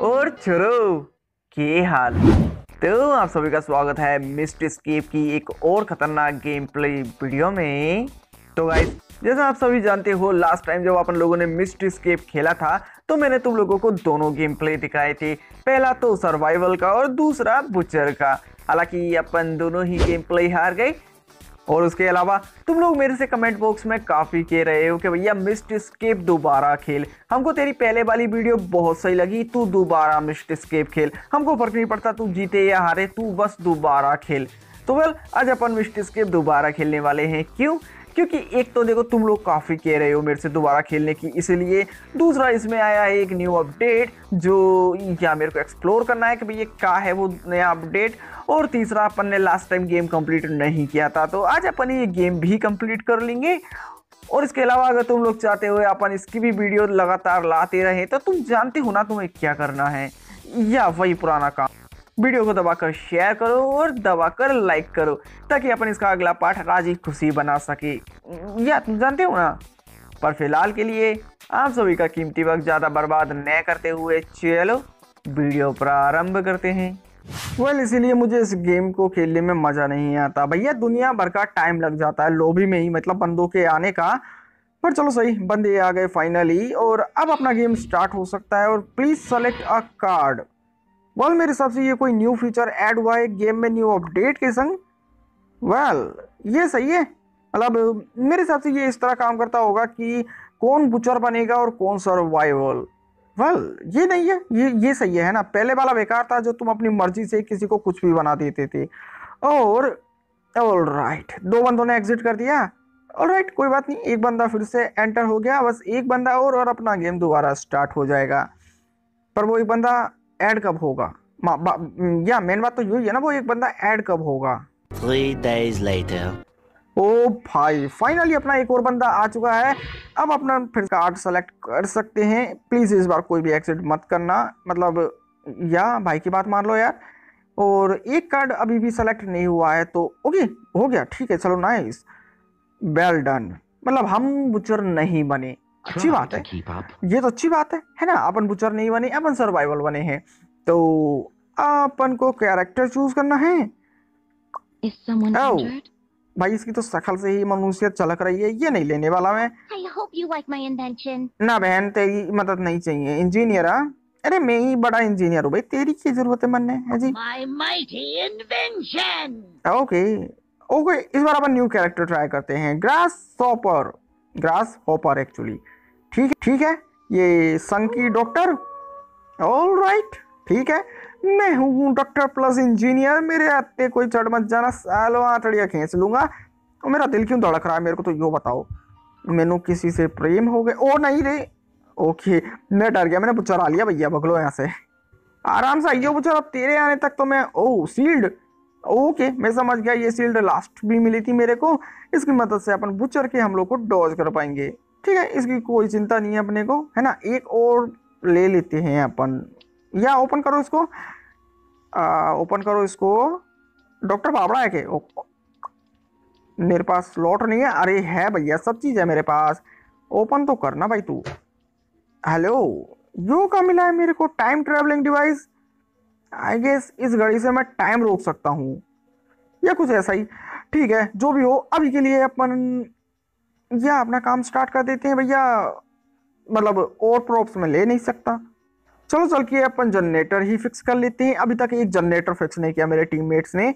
और छोरो के हाल? तो आप सभी का स्वागत है मिस्ट स्केप की एक और खतरनाक गेम प्ले वीडियो में। तो गाइस जैसा आप सभी जानते हो लास्ट टाइम जब अपन लोगों ने मिस्ट स्केप खेला था तो मैंने तुम लोगों को दोनों गेम प्ले दिखाए थे। पहला तो सर्वाइवल का और दूसरा बुचर का। हालाँकि अपन दोनों ही गेम प्ले हार गए और उसके अलावा, तुम लोग मेरे से कमेंट बॉक्स में काफ़ी कह रहे हो कि भैया मिस्ट स्केप दोबारा खेल। हमको तेरी पहले वाली वीडियो बहुत सही लगी, तू दोबारा मिस्ट स्केप खेल। हमको फ़र्क नहीं पड़ता, तू जीते या हारे, तू बस दोबारा खेल। तो वेल आज अपन मिस्ट स्केप दोबारा खेलने वाले हैं। क्यों? क्योंकि एक तो देखो, तुम लोग काफ़ी कह रहे हो मेरे से दोबारा खेलने की, इसलिए दूसरा इसमें आया है एक न्यू अपडेट जो क्या मेरे को एक्सप्लोर करना है कि भाई ये क्या है वो नया अपडेट और तीसरा अपन ने लास्ट टाइम गेम कंप्लीट नहीं किया था तो आज अपन ये गेम भी कंप्लीट कर लेंगे। और इसके अलावा अगर तुम लोग चाहते हो अपन इसकी भी वीडियो लगातार लाते रहे तो तुम जानते हो ना तुम्हें क्या करना है। या वही पुराना काम। वीडियो को दबाकर शेयर करो और दबाकर लाइक करो ताकि अपन इसका अगला पार्ट राज़ी खुशी बना सके। या तुम जानते हो ना? पर फ़िलहाल के लिए आप सभी का कीमती वक्त ज़्यादा बर्बाद न करते हुए चलो वीडियो प्रारंभ करते हैं। वेल well, इसीलिए मुझे इस गेम को खेलने में मज़ा नहीं आता। भैया दुनिया भर का टाइम लग जाता है लोबी में ही मतलब बंदों के आने का। पर चलो सही बंदे आ गए फाइनली और अब अपना गेम स्टार्ट हो सकता है और please select a card well मेरे हिसाब से ये कोई न्यू फीचर ऐड हुआ है गेम में न्यू अपडेट के संग। वेल ये सही है। मतलब मेरे हिसाब से ये इस तरह काम करता होगा कि कौन बुचर बनेगा और कौन सर्वाइवल वेल ये नहीं है। ये ये सही है ना? पहले वाला बेकार था जो तुम अपनी मर्ज़ी से किसी को कुछ भी बना देते थे। और ऑल राइट दो बंदों ने एग्जिट कर दिया। ऑल राइट कोई बात नहीं। एक बंदा फिर से एंटर हो गया। बस एक बंदा और और अपना गेम दोबारा स्टार्ट हो जाएगा। पर वो एक बंदा ऐड कब होगा? या मेन बात तो यही है ना वो एक बंदा ऐड कब होगा? Three days later. ओ भाई फाइनली अपना एक और बंदा आ चुका है। अब अपना फिर कार्ड सेलेक्ट कर सकते हैं। प्लीज़ इस बार कोई भी एक्सिट मत करना। मतलब या भाई की बात मान लो यार। और एक कार्ड अभी भी सेलेक्ट नहीं हुआ है तो ओके हो गया ठीक है चलो नाइस वेल डन मतलब हम बुचर नहीं बने। अच्छी बात है। ये तो अच्छी बात है है ना? अपन बुचर नहीं बने अपन सर्वाइवल बने हैं। तो अपन को कैरेक्टर चूज़ करना है। Oh. भाई इसकी तो शकल से ही मनुष्यत चलक रही है। ये नहीं लेने वाला मैं। Like ना बहन तेरी मदद नहीं चाहिए। इंजीनियर हाँ? अरे मैं ही बड़ा इंजीनियर हूँ भाई। तेरी की ज़रूरत है मनने है जी! ओके ओके इस बार अपन न्यू कैरेक्टर ट्राई करते हैं। Grasshopper grasshopper actually ठीक ठीक है? ये संकी डॉक्टर ऑल राइट ठीक है। मैं हूँ डॉक्टर प्लस इंजीनियर मेरे आते कोई चढ़ मत जाना, सालों आटड़िया खींच लूँगा। और मेरा दिल क्यों धड़क रहा है? मेरे को तो यो बताओ। मैनू किसी से प्रेम हो गए। ओ, नहीं रे। ओके, मैं डर गया। मैंने बुचरा लिया भैया, बगलो यहाँ से। आराम से आइयो बुचर अब तेरे आने तक तो मैं ओ सील्ड ओके, मैं समझ गया, ये सील्ड लास्ट भी मिली थी मेरे को। इसकी मदद से अपन बुचर के हम लोग को डॉज कर पाएँगे। ठीक है इसकी कोई चिंता नहीं है अपने को है ना? एक और ले लेते हैं अपन। या ओपन करो इसको। ओपन करो इसको। डॉक्टर बाबड़ा है के ओ, मेरे पास स्लॉट नहीं है। अरे है भैया सब चीज़ है मेरे पास। ओपन तो करना भाई तू। हेलो यो का मिला है मेरे को? Time travelling device I guess इस घड़ी से मैं टाइम रोक सकता हूँ। या कुछ ऐसा ही। ठीक है जो भी हो अभी के लिए अपन या अपना काम स्टार्ट कर देते हैं भैया। मतलब और प्रॉप्स में ले नहीं सकता। चलो, चल के अपन जनरेटर ही फिक्स कर लेते हैं। अभी तक एक जनरेटर फिक्स नहीं किया मेरे टीममेट्स ने।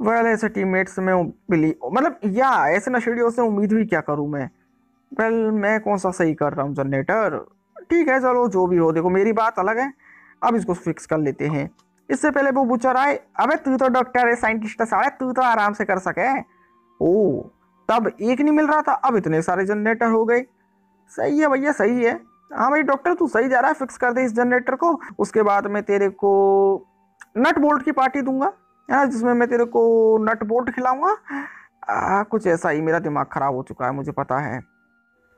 वेल ऐसे टीममेट्स में बिली मतलब या, ऐसे नशेड़ियों से उम्मीद भी क्या करूँ मैं? वेल मैं कौन सा सही कर रहा हूँ जनरेटर ठीक है, चलो, जो भी हो, देखो, मेरी बात अलग है। अब इसको फिक्स कर लेते हैं। इससे पहले वो बुचर आए अबे, तू तो डॉक्टर है साइंटिस्ट है, साले, तू तो आराम से कर सके? ओ तब एक नहीं मिल रहा था, अब इतने सारे जनरेटर हो गए। सही है भैया, सही है। हाँ भाई डॉक्टर तू सही जा रहा है फिक्स कर दे इस जनरेटर को। उसके बाद मैं तेरे को नट बोल्ट की पार्टी दूँगा, है ना, जिसमें मैं तेरे को नट बोल्ट खिलाऊँगा। कुछ ऐसा ही, मेरा दिमाग खराब हो चुका है, मुझे पता है।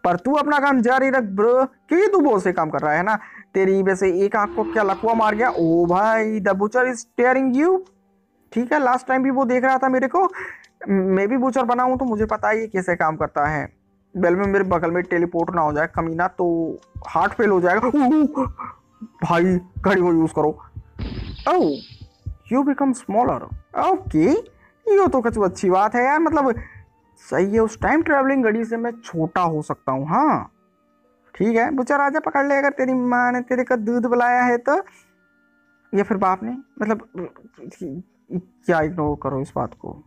पर तू अपना काम जारी रख, ब्रो। क्योंकि तू बहुत से काम कर रहा है, ना? तेरी वैसे एक आँख को क्या लकवा मार गया? ओ भाई the butcher is tearing you ठीक है लास्ट टाइम भी वो देख रहा था मेरे को। मैं भी बूचर बना हूँ तो मुझे पता है ये कैसे काम करता है। बेल में मेरे बगल में टेलीपोर्ट ना हो जाए, कमीना तो हार्ट फेल हो जाएगा। भाई घड़ी को यूज़ करो। Oh you become smaller okay, ये तो कुछ अच्छी बात है यार मतलब सही है, उस टाइम ट्रैवलिंग घड़ी से मैं छोटा हो सकता हूँ हाँ। ठीक है बुचा राजा पकड़ ले, अगर तेरी माँ ने तेरे का दूध बुलाया है तो। या फिर बाप ने मतलब क्या इग्नोर करो इस बात को।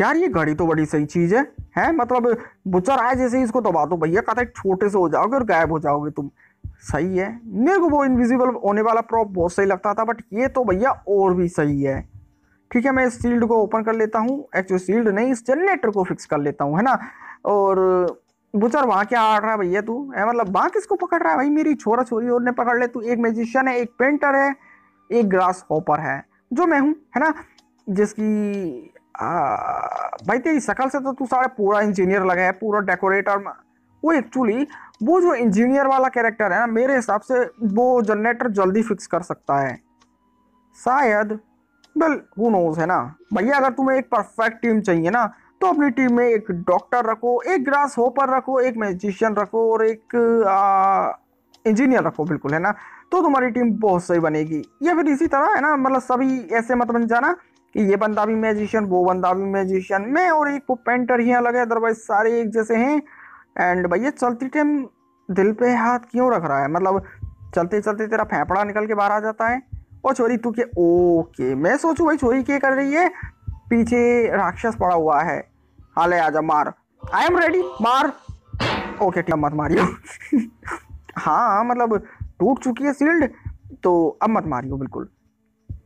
यार, ये घड़ी तो बड़ी सही चीज़ है। है? मतलब बुचर आए जैसे इसको दबा दो, भैया कहता है, छोटे से हो जाओगे और गायब हो जाओगे तुम। सही है। मेरे को वो इनविजिबल होने वाला प्रॉप बहुत सही लगता था बट ये तो भैया और भी सही है। ठीक है, मैं इस सील्ड को ओपन कर लेता हूँ। एक्चुअली सील्ड नहीं, इस जनरेटर को फिक्स कर लेता हूँ, है ना? और बुचर वहाँ क्या आ रहा है भैया तू? है? मतलब वहाँ किसको पकड़ रहा है? भाई, मेरी छोरा छोरी और ने पकड़ ले तू। एक म्यूजिशियन है, एक पेंटर है, एक ग्रास हॉपर है, जो मैं हूँ, है ना? जिसकी भाई तेरी शकल से तो तू सारे पूरा इंजीनियर लगे है, पूरा डेकोरेटर वो एक्चुअली वो जो इंजीनियर वाला कैरेक्टर है ना, मेरे हिसाब से वो जनरेटर जल्दी फिक्स कर सकता है। शायद वेल हु नोज़ है ना? भैया, अगर तुम्हें एक परफेक्ट टीम चाहिए ना तो अपनी टीम में एक डॉक्टर रखो, एक ग्रास होपर रखो, एक मैजिशियन रखो और एक इंजीनियर रखो, बिल्कुल, है ना? तो तुम्हारी टीम बहुत सही बनेगी। या फिर इसी तरह, है ना? मतलब सभी ऐसे मत बन जाना कि ये बंदा भी मैजिशियन वो बंदा भी मैजिशियन मैं और एक वो पेंटर ही अलग है अदरवाइज़ सारे एक जैसे हैं। एंड भैया चलती टाइम दिल पे हाथ क्यों रख रहा है? मतलब चलते चलते तेरा फेंपड़ा निकल के बाहर आ जाता है। और छोरी, तू के ओके मैं सोचूं भाई छोरी क्या कर रही है? पीछे राक्षस पड़ा हुआ है। हाले आजा, मार। आई एम रेडी मार। ओके ठीक मत मारियो। हाँ मतलब टूट चुकी है सील्ड तो अब मत मारियो, बिल्कुल।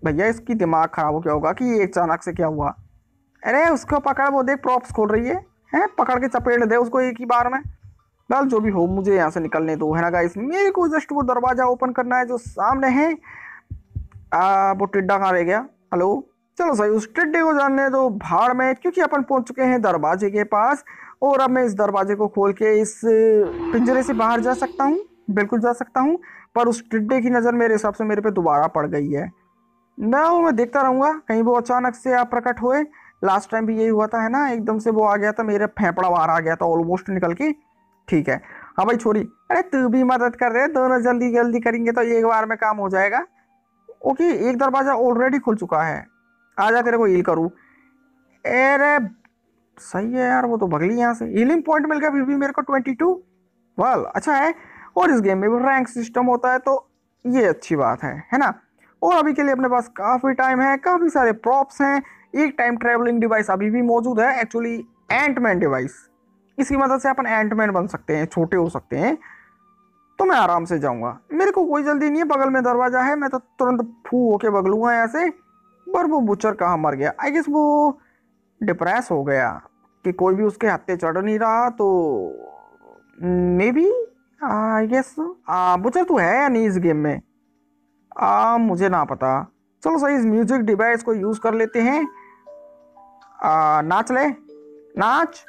भैया इसकी दिमाग खराब हो गया होगा कि ये अचानक से क्या हुआ? अरे उसको पकड़ वो देख प्रॉप्स खोल रही है। हैं? पकड़ के चपेट दे उसको एक ही बार में। वेल जो भी हो मुझे यहाँ से निकलने दो है ना गाइस मेरे को जस्ट वो दरवाज़ा ओपन करना है जो सामने है। आ, वो टिड्डा कहाँ रह गया? हेलो चलो सही उस टिड्डे को जानने दो भाड़ में क्योंकि अपन पहुँच चुके हैं दरवाजे के पास। और अब मैं इस दरवाजे को खोल के इस पिंजरे से बाहर जा सकता हूँ बिल्कुल जा सकता हूँ पर उस टिड्डे की नज़र मेरे हिसाब से मेरे पे दोबारा पड़ गई है। वो मैं देखता रहूँगा। कहीं वो अचानक से आप प्रकट हुए। लास्ट टाइम भी यही हुआ था, है ना? एकदम से वो आ गया था, मेरे फेंपड़ा बाहर आ गया था ऑलमोस्ट निकल के। ठीक है। हाँ भाई, छोरी, अरे तू भी मदद कर रहे दोनों जल्दी जल्दी करेंगे तो एक बार में काम हो जाएगा। ओके, एक दरवाज़ा ऑलरेडी खुल चुका है। आ जा तेरे को हील करूँ। अरे, सही है यार, वो तो भगली यहाँ से। हीलिंग पॉइंट मिल गया फिर भी मेरे को ट्वेंटी टू वाल अच्छा है। और इस गेम में भी रैंक सिस्टम होता है तो ये अच्छी बात है है ना? और अभी के लिए अपने पास काफ़ी टाइम है, काफ़ी सारे प्रॉप्स हैं। एक टाइम ट्रेवलिंग डिवाइस अभी भी मौजूद है एक्चुअली एंटमैन डिवाइस इसकी मदद से अपन एंटमैन बन सकते हैं, छोटे हो सकते हैं। तो मैं आराम से जाऊँगा। मेरे को कोई जल्दी नहीं है, बगल में दरवाज़ा है, मैं तो तुरंत फू होके बगलूँगा यहाँ से। पर वो बुचर कहाँ मर गया? आई गेस वो डिप्रेस हो गया कि कोई भी उसके हत्ते चढ़ नहीं रहा तो maybe I guess butcher तो है या नहीं इस गेम में। आ, मुझे ना पता। चलो सही इस म्यूज़िक डिवाइस को यूज़ कर लेते हैं। आ, नाच ले। नाच।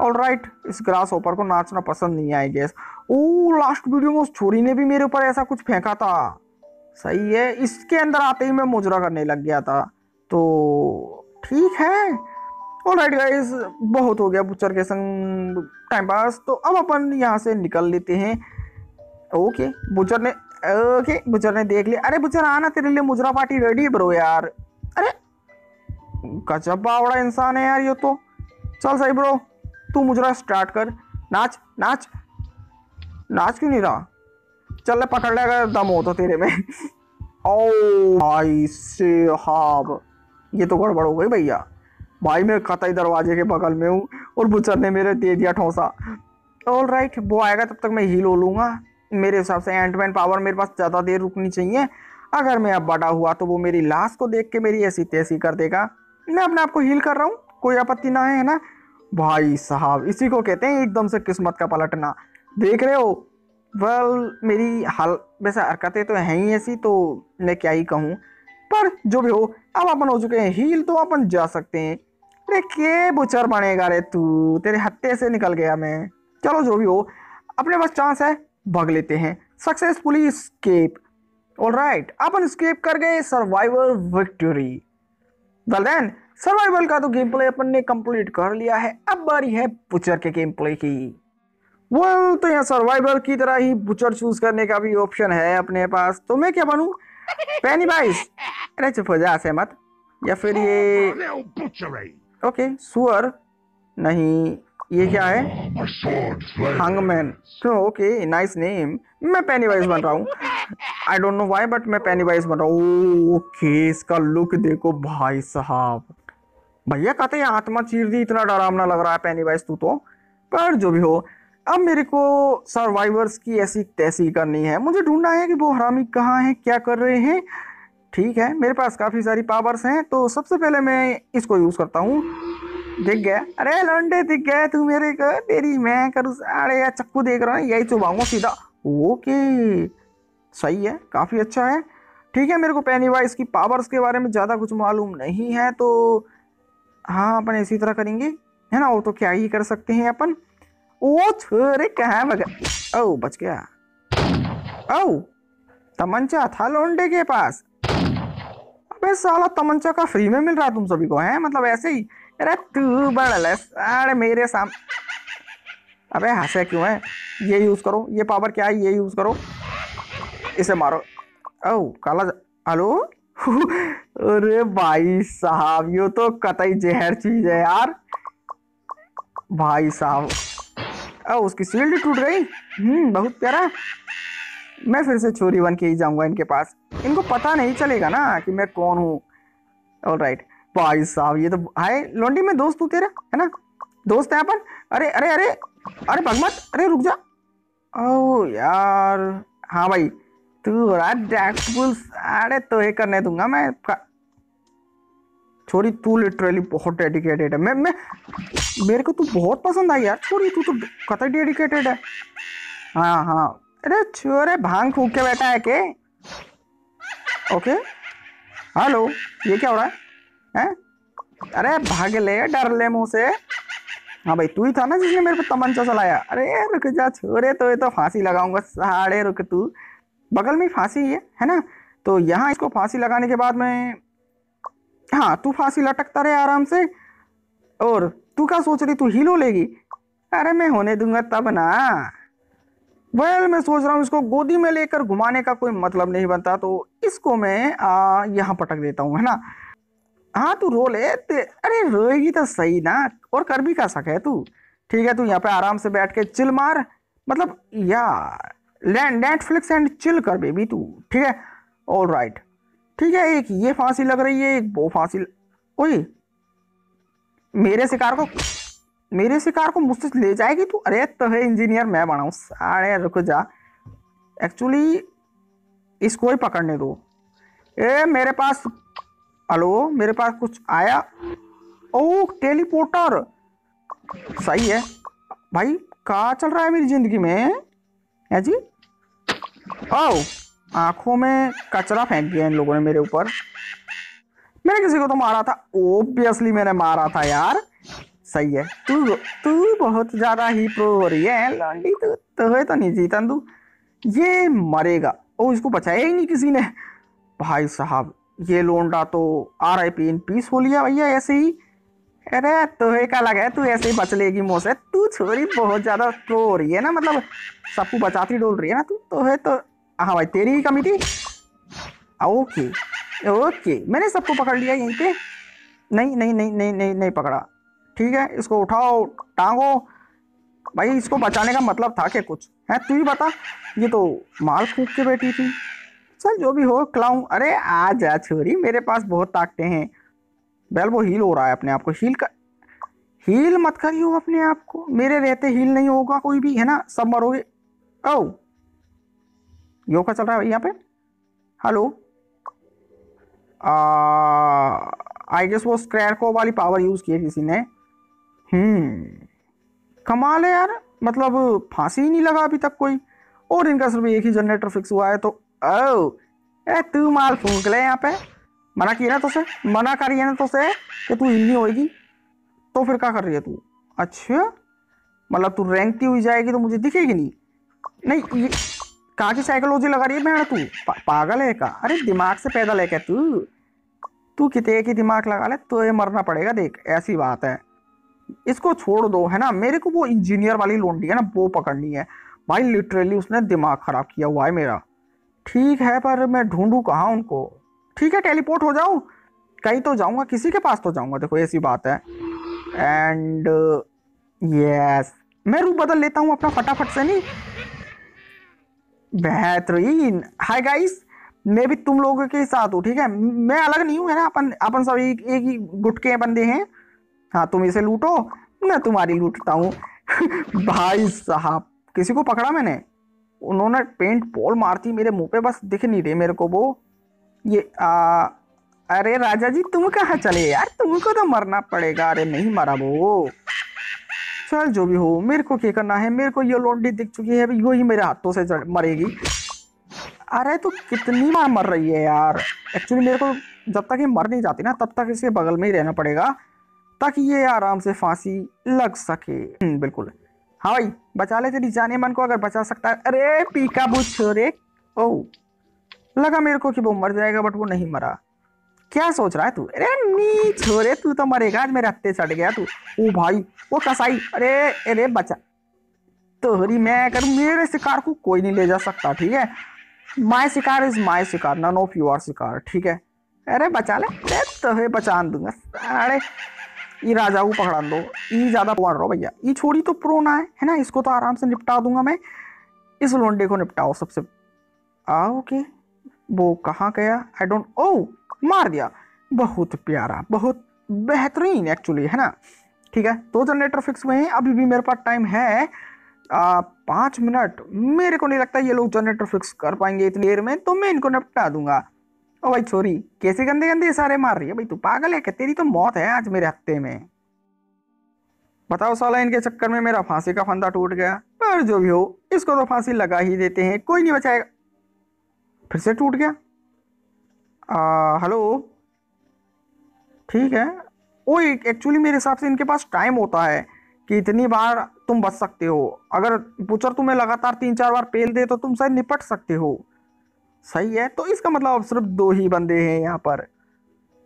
ऑल राइट इस ग्रास ओपर को नाचना पसंद नहीं I guess O last video में उस छोरी ने भी मेरे ऊपर ऐसा कुछ फेंका था। सही है इसके अंदर आते ही मैं मुजरा करने लग गया था। तो ठीक है। ऑल राइट गाइस बहुत हो गया बुचर के संग टाइम पास तो अब अपन यहाँ से निकल लेते हैं। ओके बुचर ने ओके बुचर ने देख लिया। अरे बुचर आना तेरे लिए मुजरा पार्टी रेडी ब्रो यार। अरे, गजब बावड़ा इंसान है यार ये तो। चल सही ब्रो तू मुजरा स्टार्ट कर। नाच नाच। नाच क्यों नहीं रहा? चल ले, पकड़ लेगा दम हो तो तेरे में। ओ भाई साहब, ये तो गड़बड़ हो गई भैया। भाई मैं कतई दरवाजे के बगल में हूँ और बुचर ने मेरे दे दिया ठोसा। ऑल राइट वो आएगा तब तक मैं हील हो लूँगा। मेरे हिसाब से एंटमैन पावर मेरे पास ज़्यादा देर रुकनी चाहिए। अगर मैं अब बड़ा हुआ तो वो मेरी लाश को देख के मेरी ऐसी तैसी कर देगा। मैं अपने आप को हील कर रहा हूँ, कोई आपत्ति ना है ना? भाई साहब, इसी को कहते हैं एकदम से किस्मत का पलटना। देख रहे हो? वेल मेरी हाल, वैसे हरकतें तो हैं ही ऐसी तो मैं क्या ही कहूँ। पर जो भी हो, अब अपन हो चुके हैं हील तो अपन जा सकते हैं। अरे के बुचर बनेगा रे तू? तेरे हत्ते से निकल गया मैं। चलो जो भी हो, अपने पास चांस है। भाग लेते हैं। सक्सेसफुली स्केप ऑल राइट अपन स्केप कर गए survival victory well then survival का तो गेम प्ले अपन ने कंप्लीट कर लिया है। अब बारी है पुचर के गेम प्ले की। Well, तो यहाँ सर्वाइवल की तरह ही बुचर चूज़ करने का भी ऑप्शन है अपने पास। तो मैं क्या बनू? पैनी बाइस अरे चुप हो जा सहमत या फिर ये. ओके सुअर नहीं। ये क्या है. हंगमैन ओके नाइस नेम मैं पेनी वाइज बन रहा हूँ। I don't know why but मैं पेनी वाइज बन रहा हूँ। ओके इसका लुक देखो भाई साहब। भैया, कहते हैं आत्मा चीर दी, इतना डरावना लग रहा है पेनी वाइज तू तो। पर जो भी हो, अब मेरे को सर्वाइवर्स की ऐसी तैसी करनी है। मुझे ढूंढना है कि वो हरामी कहाँ हैं, क्या कर रहे हैं। ठीक है, मेरे पास काफ़ी सारी पावर्स हैं तो सबसे पहले मैं इसको यूज़ करता हूँ। दिख गया। अरे लंडे दिख गया तू मेरे को। तेरी मैं करूँ अरे यार चक्कू देख रहा है, यही चुभाऊँगा सीधा। ओके। सही है, काफ़ी अच्छा है। ठीक है, मेरे को पेनी वाइज की पावर्स के बारे में ज़्यादा कुछ मालूम नहीं है तो हाँ अपन इसी तरह करेंगे। है ना वो तो क्या ही कर सकते हैं अपन। ओ, छोरे, कहाँ बगा ओ, बच गया। ओ, तमंचा था लोंडे के पास। अबे साला तमंचा का फ्री में मिल रहा है तुम सभी को, है? मतलब ऐसे ही अरे तू बड़ा अरे मेरे साम, अबे हंसे क्यों है? ये यूज़ करो, ये पावर क्या है? ये यूज़ करो। इसे मारो। ओ काला हेलो? अरे भाई साहब, ये तो कतई जहर चीज़ है यार। भाई साहब। ओ उसकी शील्ड टूट गई। हम्म बहुत प्यारा। मैं फिर से चोरी बन के ही जाऊँगा इनके पास। इनको पता नहीं चलेगा ना कि मैं कौन हूँ। ऑल राइट भाई साहब, ये तो हाय लोंडी में दोस्त हूँ तेरा, है ना? दोस्त है अपन? अरे अरे अरे अरे भगवत अरे रुक जा। ओ यार हाँ भाई, तू अरे तो ये करने दूँगा मैं। छोरी, तू लिटरली बहुत डेडिकेटेड है। मैं मैं, मेरे को तू बहुत पसंद आई यार। छोरी, तू तो कतई डेडिकेटेड है। हाँ हाँ। अरे छोरे, भाँग फूक के बैठा है के ओके हेलो ये क्या हो रहा है? हैं? अरे भाग ले, डर ले मुँह से। हाँ भाई, तू ही था ना जिसने मेरे पे तमंचा चलाया। अरे रुक जा, छोरे तो ये तो फांसी लगाऊँगा साढ़े रुक तू। बगल में फांसी है है ना? तो यहाँ इसको फांसी लगाने के बाद में हाँ तू फांसी लटकता रहे आराम से। और तू क्या सोच रही, तू हीलो लेगी? अरे मैं होने दूँगा तब ना। वेल मैं सोच रहा हूँ इसको गोदी में लेकर घुमाने का कोई मतलब नहीं बनता तो इसको मैं यहाँ पटक देता हूँ, है ना? हाँ तू रो ले अरे रोएगी तो सही ना, और कर भी क्या सके तू? ठीक है, तू यहाँ पे आराम से बैठ के चिल मार मतलब या लैंड नेटफ्लिक्स एंड चिल कर बेबी तू, ठीक है? ऑल राइट ठीक है, एक ये फांसी लग रही है, एक वो फांसी ल- ओए, मेरे शिकार को, मेरे शिकार को मुझसे ले जाएगी तू? अरे तो है इंजीनियर मैं बनाऊँ अरे रुक जा। एक्चुअली इसको ही पकड़ने दो। ए, मेरे पास हेलो, मेरे पास कुछ आया? Oh, teleporter. सही है। भाई, कहा चल रहा है मेरी ज़िंदगी में? है जी? ओ आँखों में कचरा फेंक दिया इन लोगों ने मेरे ऊपर। मैंने किसी को तो मारा था। ओबियसली मैंने मारा था यार। सही है। तू तू बहुत ज़्यादा ही प्रो हो रही है लौंडी तू तो है तो नहीं जीता तू ये मरेगा। ओ, इसको बचाया ही नहीं किसी ने। भाई साहब ये लोंडा तो R I P in peace हो लिया भैया, ऐसे ही। अरे तो का लगा है, तू ऐसे ही बच लेगी मुँह से। तू छोरी, बहुत ज़्यादा प्रो हो रही है ना मतलब सबको बचाती डोल रही है ना तू तो है तो। हाँ भाई, तेरी ही कमी थी? ओके ओके, मैंने सबको पकड़ लिया यहीं पे। नहीं नहीं नहीं नहीं नहीं नहीं पकड़ा। ठीक है, इसको उठाओ, टांगो। भाई, इसको बचाने का मतलब था क्या कुछ? है, तू ही बता। ये तो माल फूक के बैठी थी। चल, जो भी हो क्लाऊं अरे, आ जा छोरी, मेरे पास बहुत ताकते हैं। बैल, वो हील हो रहा है अपने आप को। हील कर हील मत करियो अपने आप को। मेरे रहते हील नहीं होगा कोई भी, है ना? सब मरोगे। ओ यो का चल रहा है यहाँ पे। हेलो आई गेस वो स्क्रैको वाली पावर यूज़ की है किसी ने। हम्म। कमाल है यार। मतलब फांसी ही नहीं लगा अभी तक कोई। और इनका सिर्फ़ एक ही जनरेटर फिक्स हुआ है तो ओ ए तू माल फूक ले यहाँ पे। मना किया ना तुझसे मना करी ना तुझसे कि तू नहीं होएगी? तो फिर क्या कर रही है तू? अच्छा मतलब तू रेंगती हुई जाएगी तो मुझे दिखेगी नहीं। नहीं ये कहाँ की साइकोलॉजी लगा रही है बहन तू? पा, पागल है का? अरे दिमाग से पैदल है क्या तू। तू कितने की दिमाग लगा ले तो ये मरना पड़ेगा देख ऐसी बात है। इसको छोड़ दो है ना? मेरे को वो इंजीनियर वाली लोंडी है ना वो पकड़नी है। भाई लिटरली उसने दिमाग खराब किया हुआ है मेरा। ठीक है, पर मैं ढूंढूं कहाँ उनको? ठीक है, टेलीपोर्ट हो जाऊँ? कहीं तो जाऊँगा, किसी के पास तो जाऊँगा। देखो, ऐसी बात है। एंड यस मैं रूप बदल लेता हूँ अपना, फटाफट से नहीं? बेहतरीन। हाय गाइस मैं भी तुम लोगों के साथ हूँ, ठीक है? मैं अलग नहीं हूँ, है ना? अपन अपन सब एक एक ही गुट के बंदे हैं। हाँ तुम इसे लूटो, मैं तुम्हारी लूटता हूँ। भाई साहब, किसी को पकड़ा मैंने? उन्होंने पेंट बॉल मारती मेरे मुँह पे बस दिख नहीं रहे मेरे को वो। ये आ, अरे राजा जी तुम कहाँ चले यार? तुमको तो मरना पड़ेगा। अरे नहीं मरा वो। चल जो भी हो मेरे को क्या करना है? मेरे को ये लौंडी दिख चुकी है यो ही मेरे हाथों से मरेगी। अरे तो कितनी बार मर रही है यार? एक्चुअली मेरे को जब तक ये मर नहीं जाती ना तब तक इसके बगल में ही रहना पड़ेगा ताकि ये आराम से फांसी लग सके। हम्म, बिल्कुल। हाँ भाई, बचा ले तेरी जाने मन को अगर बचा सकता है। अरे, पीका बुझ छोरे ओ, लगा मेरे को कि वो मर जाएगा बट वो नहीं मरा। क्या सोच रहा है तू? अरे नी छोरे तू तो मरेगा, आज मेरे हत्ते चढ़ गया, तू। ओ भाई, वो कसाई। अरे अरे, बचा। तोहरी मैं कर, मेरे शिकार को कोई नहीं ले जा सकता, ठीक है? My shikar is my shikar none of you are shikar, ठीक है? अरे, बचा ले। तोहे बचान दूँगा। अरे ये राजा को पकड़ा दो ये ज़्यादा मार रहा भैया। ये छोड़ी तो प्रोना है है ना? इसको तो आराम से निपटा दूँगा मैं। इस लोंडे को निपटाओ सबसे। आ ओके वो कहाँ गया? आई डोंट ओ मार दिया। बहुत प्यारा, बहुत बेहतरीन एक्चुअली है ना? ठीक है, दो जनरेटर फिक्स हुए हैं। अभी भी मेरे पास टाइम है। पाँच मिनट मेरे को नहीं लगता ये लोग जनरेटर फिक्स कर पाएँगे इतनी देर में तो मैं इनको निपटा दूँगा। ओ भाई छोरी कैसे गंदे गंदे इशारे मार रही है? भाई तू पागल है क्या? तेरी तो मौत है आज मेरे हफ़्ते में। बताओ साला इनके चक्कर में मेरा फांसी का फंदा टूट गया। पर जो भी हो इसको तो फांसी लगा ही देते हैं। कोई नहीं बचाएगा। फिर से टूट गया। आ, हेलो ठीक है। वो एक्चुअली मेरे हिसाब से इनके पास टाइम होता है कि इतनी बार तुम बच सकते हो। अगर बुचर तुम्हें लगातार तीन चार बार पेल दे तो तुम शायद निपट सकते हो। सही है? तो इसका मतलब अब सिर्फ़ दो ही बंदे हैं यहाँ पर।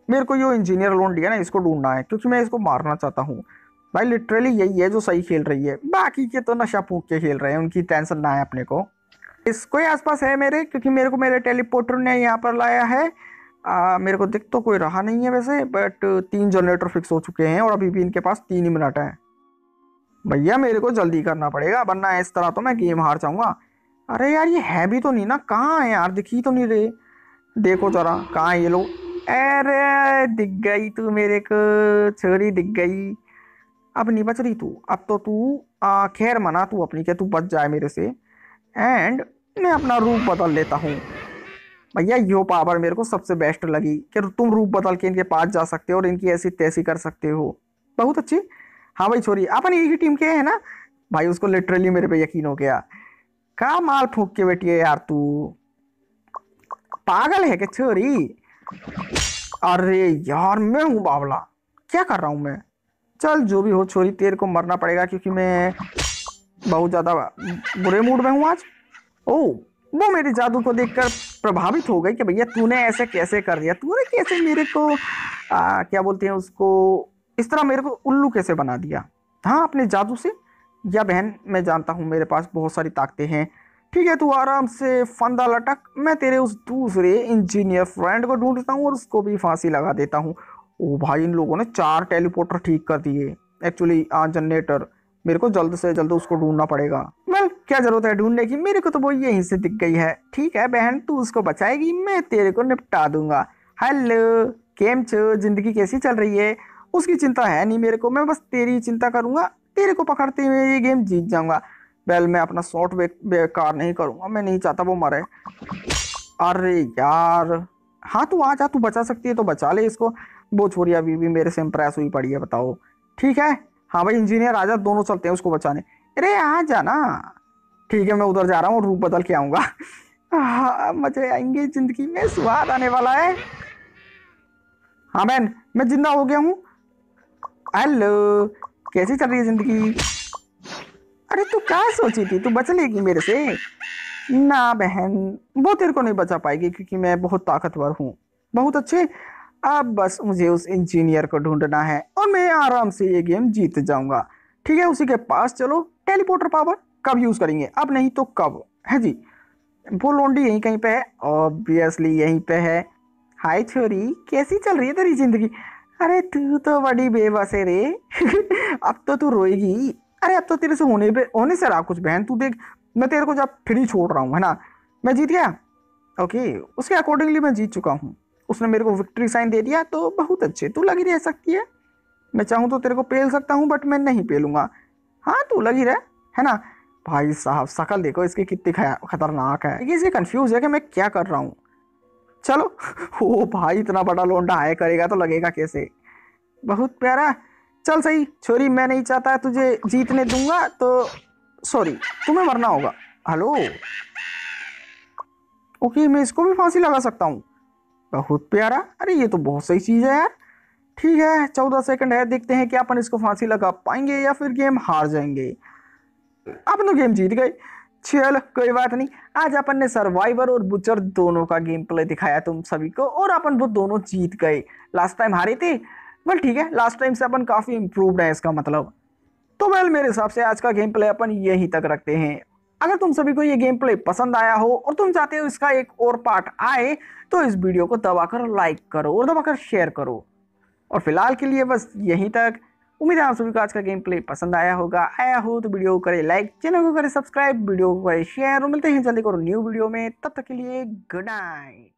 मेरे को ये इंजीनियर लोन दिया ना इसको ढूंढना है क्योंकि मैं इसको मारना चाहता हूँ। भाई लिटरली यही है जो सही खेल रही है। बाकी के तो नशा फूक के खेल रहे हैं उनकी टेंशन ना है अपने को। इसको ही आसपास है मेरे क्योंकि मेरे को मेरे टेलीपोर्टर ने यहाँ पर लाया है। आ, मेरे को दिख तो कोई रहा नहीं है वैसे बट तीन जनरेटर फिक्स हो चुके हैं और अभी भी इनके पास तीन ही मिनट है। भैया मेरे को जल्दी करना पड़ेगा वरना इस तरह तो मैं गेम हार जाऊँगा। अरे यार, ये है भी तो नहीं ना। कहाँ है यार? दिख तो नहीं रहे। देखो जरा, कहाँ है ये लोग? अरे, दिख गई तू मेरे को। छोरी दिख गई। अब नहीं बच रही तू। अब तो तू खैर मना तू अपनी के, तू बच जाए मेरे से। एंड मैं अपना रूप बदल लेता हूँ। भैया, यो पावर मेरे को सबसे बेस्ट लगी कि तुम रूप बदल के इनके पास जा सकते हो और इनकी ऐसी तैसी कर सकते हो। बहुत अच्छी। हाँ भाई छोरी अपन एक ही टीम के है ना? भाई, उसको लिटरली मेरे पे यकीन हो गया। का माल फूक के बैठी है यार तू? पागल है क्या छोरी? अरे यार मैं हूँ बावला। क्या कर रहा हूँ मैं? चल जो भी हो छोरी तेरे को मरना पड़ेगा क्योंकि मैं बहुत ज़्यादा बुरे मूड में हूँ आज। ओ वो मेरे जादू को देखकर प्रभावित हो गई कि भैया तूने ऐसे कैसे कर दिया? तूने कैसे मेरे को आ, क्या बोलते हैं उसको इस तरह मेरे को उल्लू कैसे बना दिया? हाँ अपने जादू से या बहन, मैं जानता हूँ मेरे पास बहुत सारी ताकतें हैं। ठीक है, तू आराम से फंदा लटक, मैं तेरे उस दूसरे इंजीनियर फ्रेंड को ढूंढता हूँ और उसको भी फांसी लगा देता हूँ। ओ भाई, इन लोगों ने चार टेलीपोर्टर ठीक कर दिए। एक्चुअली जनरेटर मेरे को जल्द से जल्द उसको ढूंढना पड़ेगा। वेल क्या ज़रूरत है ढूँढने की? मेरे को तो वो यहीं से दिख गई है। ठीक है, बहन, तू उसको बचाएगी, मैं तेरे को निपटा दूँगा। हेलो केम छो, ज़िंदगी कैसी चल रही है? उसकी चिंता है नहीं मेरे को, मैं बस तेरी चिंता करूँगा। तेरे को पकड़ते हुए ये गेम जीत जाऊँगा। वेल, मैं अपना शॉट बेकार नहीं करूँगा। मैं नहीं चाहता वो मरे। अरे यार। हाँ तू आ जा, तू बचा सकती है तो बचा ले इसको। वो छोरी अभी भी मेरे से इम्प्रेस हुई पड़ी है, बताओ। ठीक है? हाँ भाई इंजीनियर आ जा, दोनों चलते हैं उसको बचाने। अरे, आ जा ना। ठीक है, मैं उधर जा रहा हूँ रूप बदल के आऊँगा। हाँ मज़े आएँगे ज़िंदगी में, स्वाद आने वाला है। हाँ बहन मैं ज़िंदा हो गया हूँ। हेलो। कैसी चल रही है ज़िंदगी? अरे तू क्या सोची थी? तू बच लेगी मेरे से। ना बहन, वो तेरे को नहीं बचा पाएगी क्योंकि मैं बहुत ताकतवर हूँ। बहुत अच्छे। अब बस मुझे उस इंजीनियर को ढूंढना है और मैं आराम से ये गेम जीत जाऊँगा। ठीक है, उसी के पास चलो। टेलीपोर्टर पावर कब यूज़ करेंगे? अब नहीं तो कब? है जी? वो लोंडी यहीं कहीं पे है। ऑब्वियसली यहीं पे है। हाय छोरी कैसी चल रही है तेरी ज़िंदगी? अरे तू तो बड़ी बेबस है रे। अब तो तू रोएगी। अरे अब तो तेरे से होने पे होने से रहा कुछ बहन। तू देख, मैं तेरे को जब फ्री छोड़ रहा हूँ, है ना? मैं जीत गया? ओके उसके अकॉर्डिंगली मैं जीत चुका हूँ। उसने मेरे को विक्ट्री साइन दे दिया तो बहुत अच्छे। तू लगी रह सकती है। मैं चाहूँ तो तेरे को पेल सकता हूँ बट मैं नहीं पेलूँगा। हाँ तू लगी रह है ना? भाई साहब, शकल देखो, इसकी कितनी खतरनाक है। ये से कंफ्यूज है कि मैं क्या कर रहा हूँ। चलो। ओ भाई, इतना बड़ा लोंडा हाय करेगा तो लगेगा कैसे? बहुत प्यारा। चल सही, छोरी, मैं नहीं चाहता तुझे जीतने दूँगा तो सॉरी तुम्हें मरना होगा। हेलो ओके मैं इसको भी फांसी लगा सकता हूँ। बहुत प्यारा। अरे, ये तो बहुत सही चीज़ है यार। ठीक है, चौदह सेकंड है, देखते हैं कि अपन इसको फांसी लगा पाएँगे या फिर गेम हार जाएँगे। अपन तो गेम जीत गए। चलो, कोई बात नहीं। आज अपन ने सर्वाइवर और बुचर दोनों का गेम प्ले दिखाया तुम सभी को, और अपन वो दोनों जीत गए। लास्ट टाइम हारे थे? वेल ठीक है लास्ट टाइम से अपन काफ़ी इम्प्रूवड है इसका मतलब। तो वेल मेरे हिसाब से आज का गेम प्ले अपन यहीं तक रखते हैं। अगर तुम सभी को ये गेम प्ले पसंद आया हो, और तुम चाहते हो इसका एक और पार्ट आए तो इस वीडियो को दबाकर लाइक करो और दबाकर शेयर करो। और फ़िलहाल के लिए बस यहीं तक। उम्मीद है आप सभी को आज का गेम प्ले पसंद आया होगा। आया हो तो वीडियो को करें लाइक चैनल को करें सब्सक्राइब वीडियो को करें शेयर और मिलते हैं जल्दी करो न्यू वीडियो में। तब तक के लिए गुड नाइट